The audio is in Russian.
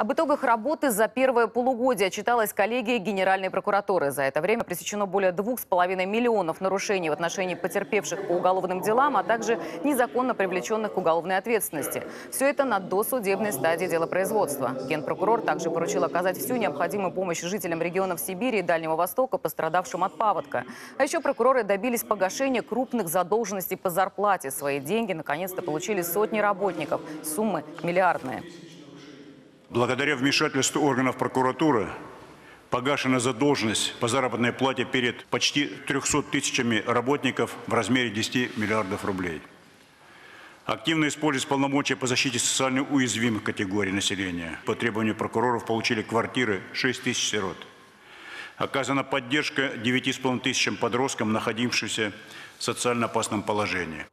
Об итогах работы за первое полугодие отчиталась коллегия Генеральной прокуратуры. За это время пресечено более двух с половиной миллионов нарушений в отношении потерпевших по уголовным делам, а также незаконно привлеченных к уголовной ответственности. Все это на досудебной стадии делопроизводства. Генпрокурор также поручил оказать всю необходимую помощь жителям регионов Сибири и Дальнего Востока, пострадавшим от паводка. А еще прокуроры добились погашения крупных задолженностей по зарплате. Свои деньги наконец-то получили сотни работников. Суммы миллиардные. Благодаря вмешательству органов прокуратуры погашена задолженность по заработной плате перед почти 300 тысячами работников в размере 10 миллиардов рублей. Активно используясь полномочия по защите социально уязвимых категорий населения, по требованию прокуроров получили квартиры 6 тысяч сирот. Оказана поддержка 9,5 тысячам подросткам, находившимся в социально опасном положении.